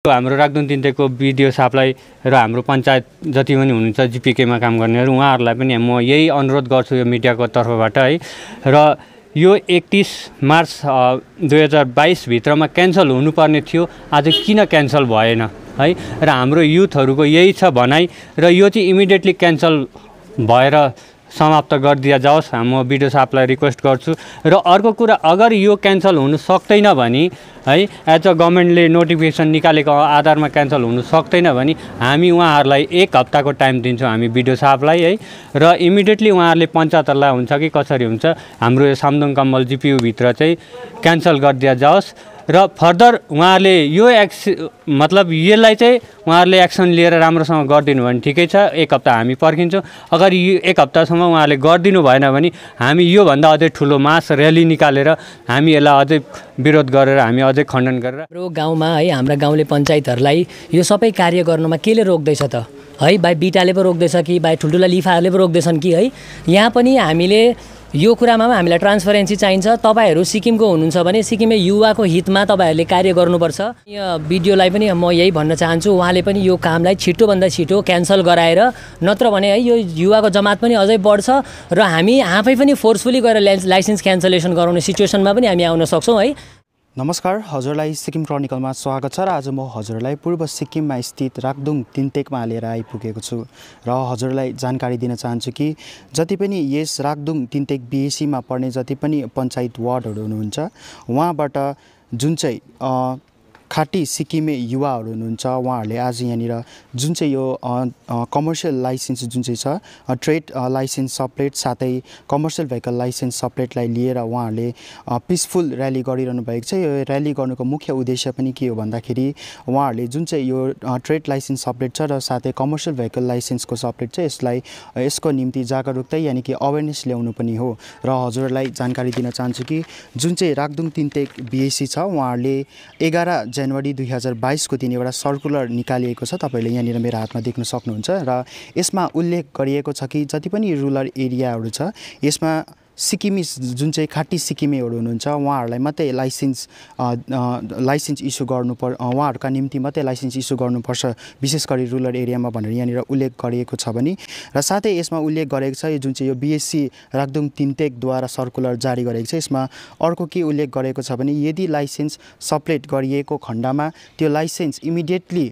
हाम्रो राखदुन तिनतेको बिडिओ साहबलाई र हाम्रो पञ्चायत जति पनि हुनुहुन्छ जिपिकेमा काम गर्नेहरू उहाँहरूलाई पनि म यही अनुरोध गर्छु यो मिडियाको तर्फबाट है। र यो एकतिस मार्च दुई हजार बाइसभित्रमा क्यान्सल हुनुपर्ने थियो। आज किन क्यान्सल भएन है। र हाम्रो युथहरूको यही छ भनाइ र यो चाहिँ इमिडिएटली क्यान्सल भएर समाप्त गरिदिया जाओस्। म बिडिओ साहबलाई रिक्वेस्ट गर्छु। र अर्को कुरा अगर यो क्यान्सल हुनु सक्दैन भने है एज अ गभर्मेन्टले नोटिफिकेसन निकालेको आधारमा क्यान्सल हुनु सक्दैन भने हामी उहाँहरूलाई एक हप्ताको टाइम दिन्छौँ हामी बिडिओ साहबलाई है। र इमिडिएटली उहाँहरूले पञ्चायतहरूलाई हुन्छ कि कसरी हुन्छ हाम्रो यो सामदुङ कम्बल जिपियुभित्र चाहिँ क्यान्सल गरिदिया जाओस्। र फर्दर उहाँहरूले यो एक्स मतलब यसलाई चाहिँ उहाँहरूले एक्सन लिएर राम्रोसँग गरिदिनु भने ठिकै छ। एक हप्ता हामी पर्खिन्छौँ। अगर यो एक हप्तासम्म उहाँहरूले गरिदिनु भएन भने हामी योभन्दा अझै ठुलो मास र्याली निकालेर हामी यसलाई अझै विरोध गरेर हामी अझै खण्डन गरेर हाम्रो गाउँमा है हाम्रा गाउँले पञ्चायतहरूलाई यो सबै कार्य गर्नुमा केले रोक्दैछ त? है भाइ बिटाले पो रोक्दैछ कि भाइ ठुल्ठुला लिफाहरूले पो रोक्दैछन् कि है? यहाँ पनि हामीले यो कुरामा हामीलाई ट्रान्सपरेन्सी चाहिन्छ। तपाईँहरू सिक्किमको हुनुहुन्छ भने सिक्किमे युवाको हितमा तपाईँहरूले कार्य गर्नुपर्छ। भिडियोलाई पनि म यही भन्न चाहन्छु उहाँले पनि यो कामलाई छिटोभन्दा छिटो क्यान्सल गराएर नत्र भने है यो युवाको जमात पनि अझै बढ्छ र हामी आफै पनि फोर्सफुली गएर लाइसेन्स क्यान्सलेसन गराउने सिचुएसनमा पनि हामी आउन सक्छौँ है। नमस्कार हजुरलाई सिक्किम क्रोनिकलमा स्वागत छ र आज म हजुरलाई पूर्व सिक्किममा स्थित राकदुङ तिनतेकमा लिएर आइपुगेको छु र हजुरलाई जानकारी दिन चाहन्छु कि जति पनि यस राकदुङ तिनतेक बिएसीमा पर्ने जति पनि पञ्चायत वार्डहरू हुनुहुन्छ उहाँबाट जुन चाहिँ खाटी सिक्किमे युवाहरू हुनुहुन्छ। उहाँहरूले आज यहाँनिर जुन चाहिँ यो कमर्सियल लाइसेन्स जुन चाहिँ छ ट्रेड लाइसेन्स सप्लेट साथै कमर्सियल भेहिकल लाइसेन्स सप्लेटलाई लिएर उहाँहरूले पिसफुल र्याली गरिरहनु भएको छ। यो र्याली गर्नुको मुख्य उद्देश्य पनि के हो भन्दाखेरि उहाँहरूले जुन चाहिँ यो ट्रेड लाइसेन्स सप्लेट छ र साथै कमर्सियल भेहिकल लाइसेन्सको सप्लेट छ यसलाई यसको निम्ति जागरुकता यानि कि अवेरनेस ल्याउनु पनि हो। र हजुरलाई जानकारी दिन चाहन्छु कि जुन चाहिँ रागदुङ तिनतेक बिएसी छ उहाँहरूले एघार जनवरी दुई हजार बाइसको दिन एउटा सर्कुलर निकालिएको छ। तपाईँले यहाँनिर मेरो हातमा देख्न सक्नुहुन्छ र यसमा उल्लेख गरिएको छ कि जति पनि रुरल एरियाहरू छ यसमा सिक्किमिस जुन चाहिँ खाटी सिक्किमेहरू हुनुहुन्छ उहाँहरूलाई मात्रै लाइसेन्स लाइसेन्स इस्यु गर्नु पर् उहाँहरूका निम्ति मात्रै लाइसेन्स इस्यु गर्नुपर्छ विशेष गरी रुरल एरियामा भनेर यहाँनिर उल्लेख गरिएको छ भने। र साथै यसमा उल्लेख गरेको छ यो जुन चाहिँ यो बिएससी राखदुङ तिनतेकद्वारा सर्कुलर जारी गरेको छ यसमा अर्को के उल्लेख गरेको छ भने यदि लाइसेन्स सप्लेट गरिएको खण्डमा त्यो लाइसेन्स इमिडिएटली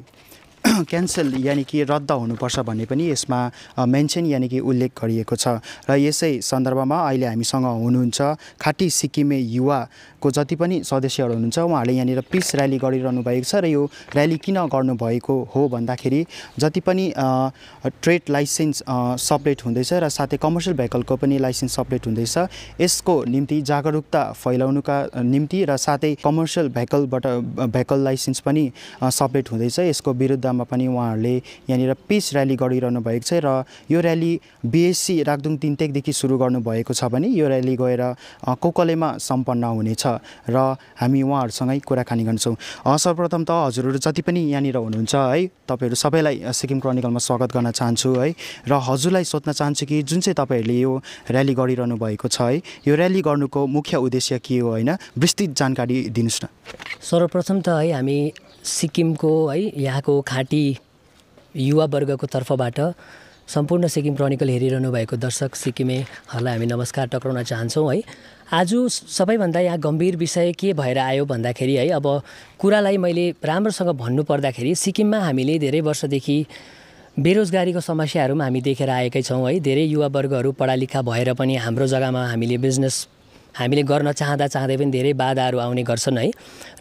क्यान्सल यानि कि रद्द हुनुपर्छ भन्ने पनि यसमा मेन्सन यानि कि उल्लेख गरिएको छ। र यसै सन्दर्भमा अहिले हामीसँग हुनुहुन्छ खाटी सिक्किमे युवाको जति पनि सदस्यहरू हुनुहुन्छ उहाँहरूले यहाँनिर पिस र्याली गरिरहनु भएको छ र यो र्याली किन गर्नुभएको हो भन्दाखेरि जति पनि ट्रेड लाइसेन्स सप्लेट हुँदैछ र साथै कमर्सियल भेहिकलको पनि लाइसेन्स सप्लेट हुँदैछ यसको निम्ति जागरुकता फैलाउनुका निम्ति र साथै कमर्सियल भेहिकलबाट भेहिकल लाइसेन्स पनि सप्लेट हुँदैछ यसको विरुद्धमा मा पनि उहाँहरूले यहाँनिर पिस र्याली गरिरहनु भएको छ र यो र्याली बिएससी राखदुङ तिनतेकदेखि सुरु गर्नुभएको छ भने यो र्याली गएर कोकलेमा सम्पन्न हुनेछ र हामी उहाँहरूसँगै कुराकानी गर्छौँ सर्वप्रथम त हजुरहरू जति पनि यहाँनिर हुनुहुन्छ है तपाईँहरू सबैलाई सिक्किम क्रोनिकलमा स्वागत गर्न चाहन्छु है र हजुरलाई सोध्न चाहन्छु कि जुन चाहिँ तपाईँहरूले यो र्याली गरिरहनु भएको छ है यो र्याली गर्नुको मुख्य उद्देश्य के हो होइन विस्तृत जानकारी दिनुहोस् न। सर्वप्रथम त है हामी सिक्किमको है यहाँको खाँटी युवावर्गको तर्फबाट सम्पूर्ण सिक्किम क्रोनिकल हेरिरहनु भएको दर्शक सिक्किमेहरूलाई हामी नमस्कार टक्राउन चाहन्छौँ है। आज सबैभन्दा यहाँ गम्भीर विषय के भएर आयो भन्दाखेरि है अब कुरालाई मैले राम्रोसँग भन्नु पर्दाखेरि सिक्किममा हामीले धेरै वर्षदेखि बेरोजगारीको समस्याहरू पनि हामी देखेर आएकै छौँ है। धेरै युवावर्गहरू पढालिखा भएर पनि हाम्रो जग्गामा हामीले बिजनेस हामीले गर्न चाहँदा चाहँदै पनि धेरै बाधाहरू आउने गर्छन् है।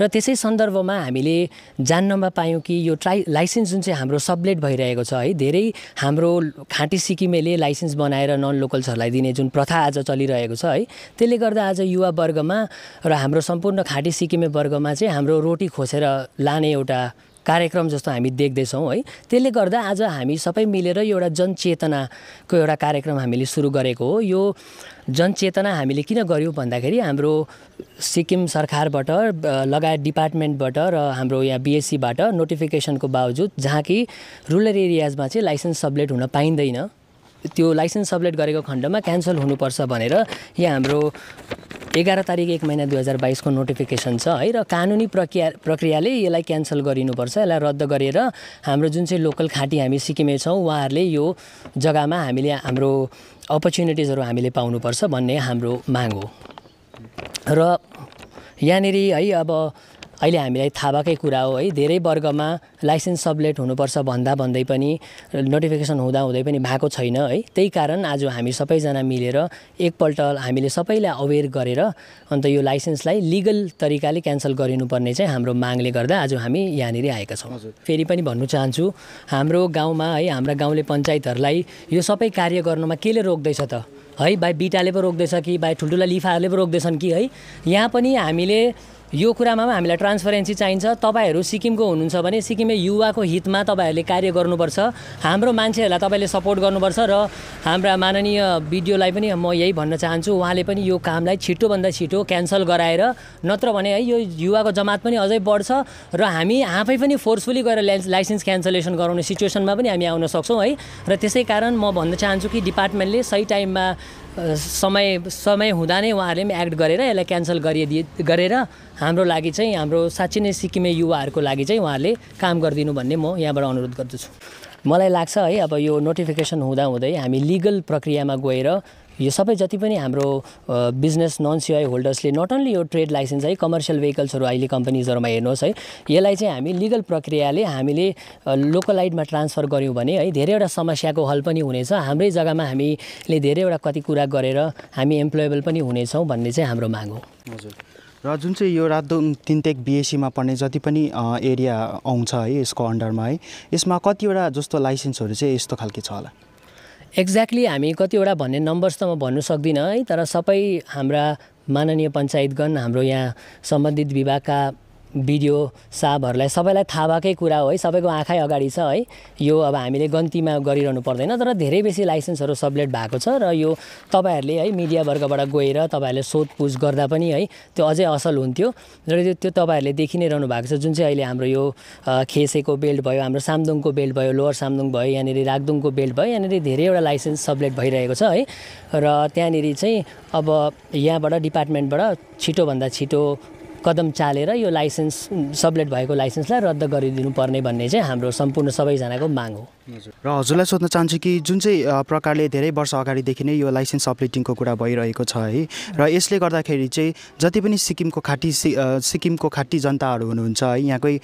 र त्यसै सन्दर्भमा हामीले जान्नमा पायौँ कि यो ट्राई लाइसेन्स जुन चाहिँ हाम्रो सबलेट भइरहेको छ है धेरै हाम्रो खाँटी सिक्किमेले लाइसेन्स बनाएर नन लोकल्सहरूलाई दिने जुन प्रथा आज चलिरहेको छ है त्यसले गर्दा आज युवा वर्गमा र हाम्रो सम्पूर्ण खाँटी सिक्किमे वर्गमा चाहिँ हाम्रो रोटी खोसेर लाने एउटा कार्यक्रम जस्तो हामी देख्दैछौँ है। त्यसले गर्दा आज हामी सबै मिलेर एउटा जनचेतनाको एउटा कार्यक्रम हामीले सुरु गरेको हो। यो जनचेतना हामीले किन गऱ्यौँ भन्दाखेरि हाम्रो सिक्किम सरकारबाट लगायत डिपार्टमेन्टबाट र हाम्रो यहाँ बिएससीबाट नोटिफिकेसनको बावजुद जहाँ कि रुरल एरियाजमा चाहिँ लाइसेन्स सबलेट हुन पाइँदैन। त्यो लाइसेन्स सबलेट गरेको खण्डमा क्यान्सल हुनुपर्छ भनेर यहाँ हाम्रो एघार तारिक एक महिना दुई हजार बाइसको नोटिफिकेसन छ है? र कानुनी प्रक्रिया प्रक्रियाले यसलाई क्यान्सल गरिनुपर्छ। यसलाई रद्द गरेर हाम्रो जुन चाहिँ लोकल खाँटी हामी सिक्किमे छौँ उहाँहरूले यो जग्गामा हामीले हाम्रो अपर्च्युनिटिजहरू हामीले पाउनुपर्छ भन्ने हाम्रो माग हो। र यहाँनिर है अब अहिले हामीलाई थाहा भएकै कुरा हो है। धेरै वर्गमा लाइसेन्स सबलेट हुनुपर्छ भन्दा भन्दै पनि नोटिफिकेसन हुँदा हुँदै पनि भएको छैन है। त्यही कारण आज हामी सबैजना मिलेर एकपल्ट हामीले सबैलाई अवेर गरेर अन्त यो लाइसेन्सलाई लिगल तरिकाले क्यान्सल गरिनुपर्ने चाहिँ हाम्रो मागले गर्दा आज हामी यहाँनिर आएका छौँ। फेरि पनि भन्नु चाहन्छु हाम्रो गाउँमा है हाम्रा गाउँले पञ्चायतहरूलाई यो सबै कार्य गर्नमा केले रोक्दैछ त? है भाइ बिटाले पो रोक्दैछ कि भाइ ठुल्ठुला लिफाहरूले पो रोक्दैछन् कि है? यहाँ पनि हामीले यो कुरामा हामीलाई ट्रान्सपरेन्सी चाहिन्छ। तपाईँहरू सिक्किमको हुनुहुन्छ भने सिक्किमे युवाको हितमा तपाईँहरूले कार्य गर्नुपर्छ। हाम्रो मान्छेहरूलाई तपाईँले सपोर्ट गर्नुपर्छ र हाम्रा माननीय बिडिओलाई पनि म यही भन्न चाहन्छु उहाँले पनि यो कामलाई छिटोभन्दा छिटो क्यान्सल गराएर नत्र भने है यो युवाको जमात पनि अझै बढ्छ र हामी आफै पनि फोर्सफुली गएर लाइसेन्स क्यान्सलेसन गराउने सिचुएसनमा पनि हामी आउन सक्छौँ है। र त्यसै कारण म भन्न चाहन्छु कि डिपार्टमेन्टले सही टाइममा समय समय हुँदा नै उहाँहरूले पनि एक्ट गरेर यसलाई क्यान्सल गरिदिए गरेर हाम्रो लागि चाहिँ हाम्रो साँच्ची नै सिक्किमे युवाहरूको लागि चाहिँ उहाँहरूले काम गरिदिनु भन्ने म यहाँबाट अनुरोध गर्दछु। मलाई लाग्छ है अब यो नोटिफिकेसन हुँदाहुँदै हामी लिगल प्रक्रियामा गएर यो सबै जति पनि हाम्रो बिजनेस नन सिआई होल्डर्सले नट ओन्ली यो ट्रेड लाइसेन्स है कमर्सियल भेहिकल्सहरू अहिले कम्पनीजहरूमा हेर्नुहोस् है यसलाई चाहिँ हामी लिगल प्रक्रियाले हामीले लोकलाइडमा ट्रान्सफर गऱ्यौँ भने है धेरैवटा समस्याको हल पनि हुनेछ। हाम्रै जग्गामा हामीले धेरैवटा कति कुरा गरेर हामी इम्प्लोएबल पनि हुनेछौँ भन्ने चाहिँ हाम्रो माग हो। हजुर। र जुन चाहिँ यो रातोङ तिनतेक बिएसीमा पर्ने जति पनि एरिया आउँछ है यसको अन्डरमा है यसमा कतिवटा जस्तो लाइसेन्सहरू चाहिँ यस्तो खालके छ होला? एक्ज्याक्टली हामी कतिवटा भन्ने नम्बर्स त म भन्नु सक्दिनँ है तर सबै हाम्रा माननीय पञ्चायतगण हाम्रो यहाँ सम्बन्धित विभागका बिडिओ साहबहरूलाई सबैलाई थाहा भएकै कुरा हो है सबैको आँखै अगाडि छ है। यो अब हामीले गन्तीमा गरिरहनु पर्दैन तर धेरै बेसी लाइसेन्सहरू सबलेट भएको छ र यो तपाईँहरूले है मिडिया वर्गबाट गएर तपाईँहरूले सोधपुछ गर्दा पनि है त्यो अझै असल हुन्थ्यो। र त्यो त्यो तपाईँहरूले देखि नै रहनु भएको छ जुन चाहिँ अहिले हाम्रो यो खेसेको बेल्ट भयो हाम्रो सामदुङको बेल्ट भयो लोवर सामदुङ भयो यहाँनिर रागदुङको बेल्ट भयो यहाँनिर धेरैवटा लाइसेन्स सबलेट भइरहेको छ है। र त्यहाँनिर चाहिँ अब यहाँबाट डिपार्टमेन्टबाट छिटोभन्दा छिटो कदम चालेर यो लाइसेन्स सबलेट भएको लाइसेन्सलाई रद्द गरिदिनु पर्ने भन्ने चाहिँ हाम्रो सम्पूर्ण सबैजनाको माग हो। र हजुरलाई सोध्न चाहन्छु कि जुन चाहिँ प्रकारले धेरै वर्ष अगाडिदेखि नै यो लाइसेन्स अपडेटिङको कुरा भइरहेको छ है र यसले गर्दाखेरि चाहिँ जति पनि सिक्किमको खाटी सि सिक्किमको खाटी जनताहरू हुनुहुन्छ है यहाँकै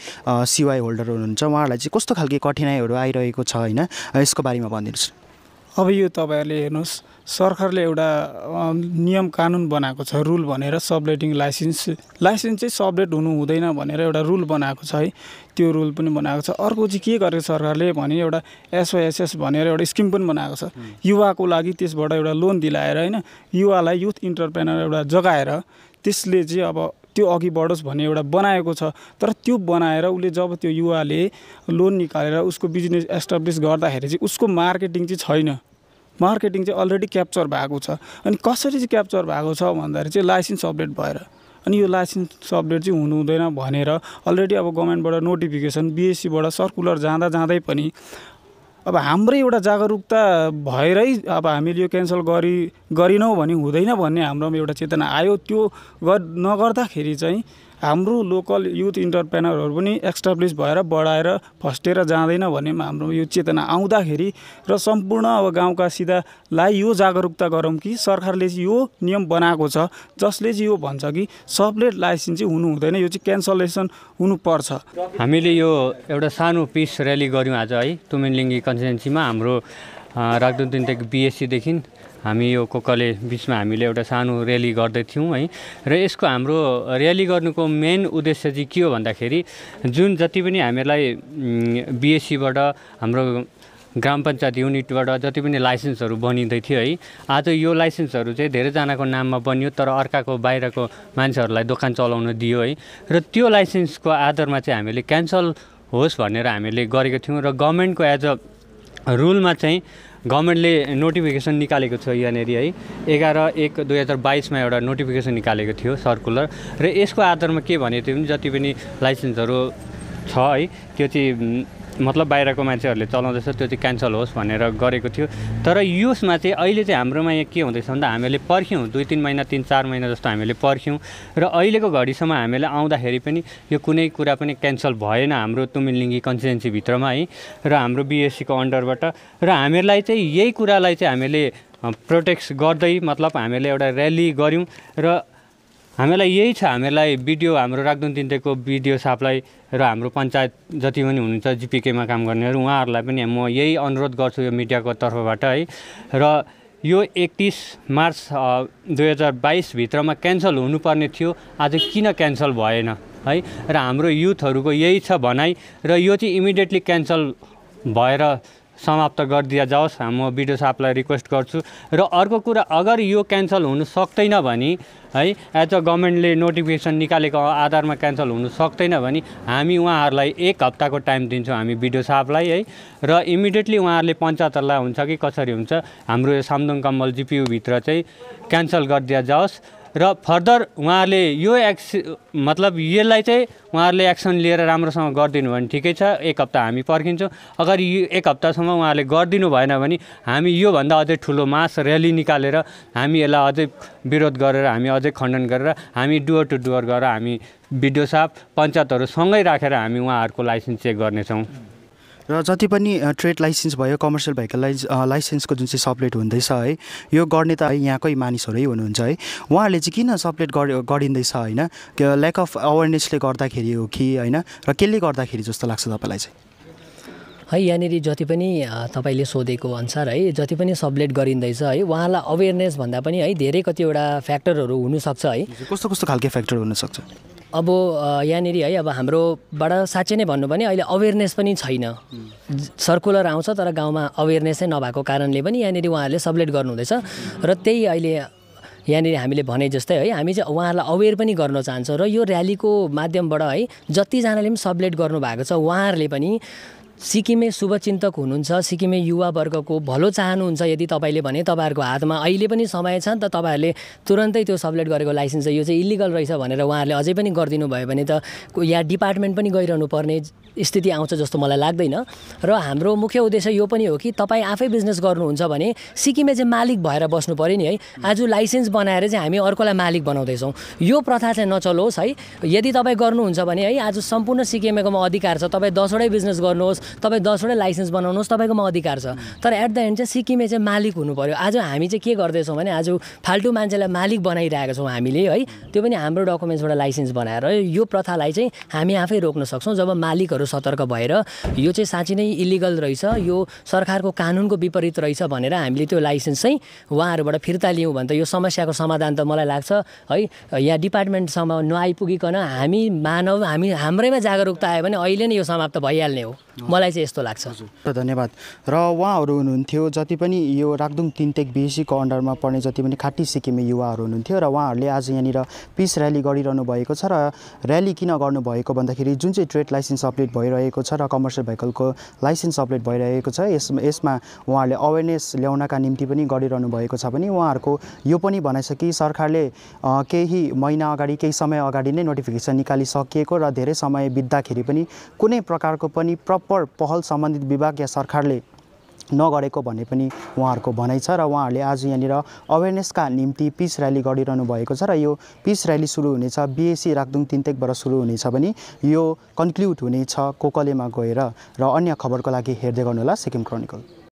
सिवाई होल्डर हुनुहुन्छ उहाँहरूलाई चाहिँ कस्तो खालके कठिनाइहरू आइरहेको छ होइन यसको बारेमा भनिदिनुहोस्। अब यो तपाईँहरूले हेर्नुहोस् सरकारले एउटा नियम कानुन बनाएको छ रुल भनेर सबलेटिङ लाइसेन्स लाइसेन्स चाहिँ सबलेट हुनु हुँदैन भनेर एउटा रुल बनाएको छ है। त्यो रुल पनि बनाएको छ। अर्को चाहिँ के गरेको सरकारले भने एउटा एसओएसएस भनेर एउटा स्किम पनि बनाएको छ। युवाको लागि त्यसबाट एउटा लोन दिलाएर होइन युवालाई युथ इन्टरप्रेनर एउटा जगाएर त्यसले चाहिँ अब त्यो अघि बढोस् भन्ने एउटा बनाएको छ। तर त्यो बनाएर उसले जब त्यो युवाले लोन निकालेर उसको बिजनेस एस्टाब्लिस गर्दाखेरि चाहिँ उसको मार्केटिङ चाहिँ छैन। मार्केटिङ चाहिँ अलरेडी क्याप्चर भएको छ। अनि कसरी चाहिँ क्याप्चर भएको छ भन्दाखेरि चाहिँ लाइसेन्स अपडेट भएर। अनि यो लाइसेन्स अपडेट चाहिँ हुनु हुँदैन भनेर अलरेडी अब गभर्मेन्टबाट नोटिफिकेसन बिएससीबाट सर्कुलर जाँदा जाँदै पनि अब हाम्रै एउटा जागरुकता भएरै अब हामीले यो क्यान्सल गरी गरिनौँ भने हुँदैन भन्ने हाम्रोमा एउटा चेतना आयो। त्यो नगर्दाखेरि चाहिँ हाम्रो लोकल युथ इन्टरप्रेनरहरू पनि एक्स्टाब्लिस भएर बढाएर फस्टेर जाँदैन भन्नेमा हाम्रो यो चेतना आउँदाखेरि र सम्पूर्ण अब गाउँका सिधालाई यो जागरुकता गरौँ कि सरकारले चाहिँ यो नियम बनाएको छ जसले चाहिँ यो भन्छ कि सबलेट लाइसेन्स चाहिँ हुनु हुँदैन यो चाहिँ क्यान्सलेसन हुनुपर्छ। हामीले यो एउटा सानो पिस र्याली गऱ्यौँ आज है तुमेनलिङ्गी कन्स्टिटेन्सीमा हाम्रो रागदुन तिनटेक बिएससीदेखि हामी यो कोकले बिचमा हामीले एउटा सानो र्याली गर्दैथ्यौँ है। र यसको हाम्रो र्याली गर्नुको मेन उद्देश्य चाहिँ के हो भन्दाखेरि जुन जति पनि हामीलाई बिएससीबाट हाम्रो ग्राम पञ्चायत युनिटबाट जति पनि लाइसेन्सहरू बनिँदै थियो है आज यो लाइसेन्सहरू चाहिँ धेरैजनाको नाममा बनियो तर अर्काको बाहिरको मान्छेहरूलाई दोकान चलाउन दियो है। र त्यो लाइसेन्सको आधारमा चाहिँ हामीले क्यान्सल होस् भनेर हामीले गरेको थियौँ। र गभर्मेन्टको एज अ रुलमा चाहिँ गभर्मेन्टले नोटिफिकेसन निकालेको छ यहाँनिर है। एघार एक दुई हजार बाइसमा एउटा नोटिफिकेसन निकालेको थियो सर्कुलर। र यसको आधारमा के भनेको थियो भने जति पनि लाइसेन्सहरू छ है त्यो चाहिँ मतलब बाहिरको मान्छेहरूले चलाउँदैछ त्यो चाहिँ क्यान्सल होस् भनेर गरेको थियो। तर यसमा चाहिँ अहिले चाहिँ हाम्रोमा यहाँ के हुँदैछ भन्दा हामीले पर्ख्यौँ दुई तिन महिना तिन चार महिना जस्तो हामीले पर्ख्यौँ। र अहिलेको घडीसम्म हामीले आउँदाखेरि पनि यो कुनै कुरा पनि क्यान्सल भएन हाम्रो तुमिलिङ्गी कन्स्टिटेन्सीभित्रमा है र हाम्रो बिएससीको अन्डरबाट। र हामीहरूलाई चाहिँ यही कुरालाई चाहिँ हामीले प्रोटेक्ट गर्दै मतलब हामीले एउटा र्याली गऱ्यौँ। र हामीलाई यही छ हामीलाई बिडिओ हाम्रो राख्दुङ तिन्तेको बिडिओ साहबलाई र हाम्रो पञ्चायत जति पनि हुनुहुन्छ जिपिकेमा काम गर्नेहरू उहाँहरूलाई पनि म यही अनुरोध गर्छु यो मिडियाको तर्फबाट है। र यो एकतिस मार्च दुई हजार बाइसभित्रमा क्यान्सल हुनुपर्ने थियो आज किन क्यान्सल भएन है? र हाम्रो युथहरूको यही छ भनाइ र यो चाहिँ इमिडिएटली क्यान्सल भएर समाप्त गरिदिया जाओस्। म बिडिओ साहबलाई रिक्वेस्ट गर्छु। र अर्को कुरा अगर यो क्यान्सल हुनु सक्दैन भने है एज अ गभर्मेन्टले नोटिफिकेसन निकालेको आधारमा क्यान्सल हुनु सक्दैन भने हामी उहाँहरूलाई एक हप्ताको टाइम दिन्छौँ हामी बिडिओ साहबलाई है। र इमिडिएटली उहाँहरूले पञ्चायतहरूलाई हुन्छ कि कसरी हुन्छ हाम्रो यो सामदुङ कम्बल जिपियुभित्र चाहिँ क्यान्सल गरिदिया जाओस्। र फर्दर उहाँहरूले यो एक्स मतलब यसलाई चाहिँ उहाँहरूले एक्सन लिएर राम्रोसँग गरिदिनु भने ठिकै छ। एक हप्ता हामी पर्खिन्छौँ। अगर यो एक हप्तासम्म उहाँहरूले गरिदिनु भएन भने हामी योभन्दा अझै ठुलो मास र्याली निकालेर हामी यसलाई अझै विरोध गरेर हामी अझै खण्डन गरेर हामी डुवर टु डुवर गरेर हामी बिडिओ साहब पञ्चायतहरू सँगै राखेर हामी उहाँहरूको लाइसेन्स चेक गर्नेछौँ। र जति पनि ट्रेड लाइसेन्स भयो कमर्सियल भेहिकल लाइस लाइसेन्सको जुन चाहिँ सपलेट हुँदैछ है यो गर्ने त है यहाँकै मानिसहरू हुनुहुन्छ है। उहाँहरूले चाहिँ किन सपलेट गरिँदैछ होइन? ल्याक अफ अवेरनेसले गर्दाखेरि हो कि होइन? र केले गर्दाखेरि जस्तो लाग्छ तपाईँलाई चाहिँ? है यहाँनिर जति पनि तपाईँले सोधेको अनुसार है जति पनि सबलेट गरिँदैछ है उहाँलाई अवेरनेस भन्दा पनि है धेरै कतिवटा फ्याक्टरहरू हुनसक्छ है। कस्तो कस्तो खालके फ्याक्टर हुनसक्छ? अब यहाँनिर है अब हाम्रोबाट साँच्चै नै भन्नु भने अहिले अवेरनेस पनि छैन। सर्कुलर आउँछ तर गाउँमा अवेरनेसै नभएको कारणले पनि यहाँनिर उहाँहरूले सबलेट गर्नुहुँदैछ। र त्यही अहिले यहाँनिर हामीले भने जस्तै है हामी चाहिँ उहाँहरूलाई अवेर पनि गर्न चाहन्छौँ। र यो ऱ्यालीको माध्यमबाट है जतिजनाले पनि सबलेट गर्नुभएको छ उहाँहरूले पनि सिक्किमे शुभचिन्तक हुनुहुन्छ सिक्किमे युवावर्गको भलो चाहनुहुन्छ यदि तपाईँले भने तपाईँहरूको हातमा अहिले पनि समय छ नि त तपाईँहरूले तुरन्तै त्यो सबलेट गरेको लाइसेन्स यो चाहिँ इलिगल रहेछ भनेर उहाँहरूले अझै पनि गरिदिनु भयो भने त यहाँ डिपार्टमेन्ट पनि गइरहनु पर्ने स्थिति आउँछ जस्तो मलाई लाग्दैन। र हाम्रो मुख्य उद्देश्य यो पनि हो कि तपाईँ आफै बिजनेस गर्नुहुन्छ भने सिक्किमे चाहिँ मालिक भएर बस्नु पऱ्यो नि है। आज लाइसेन्स बनाएर चाहिँ हामी अर्कोलाई मालिक बनाउँदैछौँ। यो प्रथा चाहिँ नचलोस् है। यदि तपाईँ गर्नुहुन्छ भने है आज सम्पूर्ण सिक्किमेकोमा अधिकार छ तपाईँ दसवटै बिजनेस गर्नुहोस् तपाईँ दसवटै लाइसेन्स बनाउनुहोस् तपाईँकोमा अधिकार छ। तर एट द एन्ड चाहिँ सिक्किमे चाहिँ मालिक हुनु पऱ्यो आज हामी चाहिँ के गर्दैछौँ भने आज फाल्टु मान्छेलाई मालिक बनाइरहेका छौँ हामीले है। त्यो पनि हाम्रो डकुमेन्ट्सबाट लाइसेन्स बनाएर यो प्रथालाई चाहिँ हामी आफै रोक्न सक्छौँ जब मालिकहरू सतर्क भएर यो चाहिँ साँच्ची नै इलिगल रहेछ यो सरकारको कानुनको विपरीत रहेछ भनेर हामीले त्यो लाइसेन्स चाहिँ उहाँहरूबाट फिर्ता लियौँ भने त यो समस्याको समाधान त मलाई लाग्छ है। यहाँ डिपार्टमेन्टसम्म नआइपुगिकन हामी मानव हामी हाम्रैमा जागरुकता आयो भने अहिले नै यो समाप्त भइहाल्ने हो। मलाई चाहिँ यस्तो लाग्छ। धन्यवाद। र उहाँहरू हुनुहुन्थ्यो जति पनि यो राखदुङ तिनटेक बिएसीको अन्डरमा पर्ने जति पनि खाटी सिक्किमे युवाहरू हुनुहुन्थ्यो र उहाँहरूले आज यहाँनिर पिस र्याली गरिरहनु भएको छ र र्याली किन गर्नुभएको भन्दाखेरि जुन चाहिँ ट्रेड लाइसेन्स अपडेट भइरहेको छ र कमर्सियल भेहिकलको लाइसेन्स अपडेट भइरहेको छ यस यसमा उहाँहरूले अवेरनेस ल्याउनका निम्ति पनि गरिरहनु भएको छ भने उहाँहरूको यो पनि भनाइ कि सरकारले केही महिना अगाडि केही समय अगाडि नै नोटिफिकेसन निकालिसकिएको र धेरै समय बित्दाखेरि पनि कुनै प्रकारको पनि प्रपर पहल सम्बन्धित विभाग या सरकारले नगरेको भन्ने पनि उहाँहरूको भनाइ छ र उहाँहरूले आज यहाँनिर अवेरनेसका निम्ति पिस र्याली गरिरहनु भएको छ र यो पिस र्याली सुरु हुनेछ बिएसी राखदुङ तिनतेकबाट सुरु हुनेछ भने यो कन्क्लुड हुनेछ कोकलेमा गएर र अन्य खबरको लागि हेर्दै गर्नुहोला सिक्किम क्रोनिकल।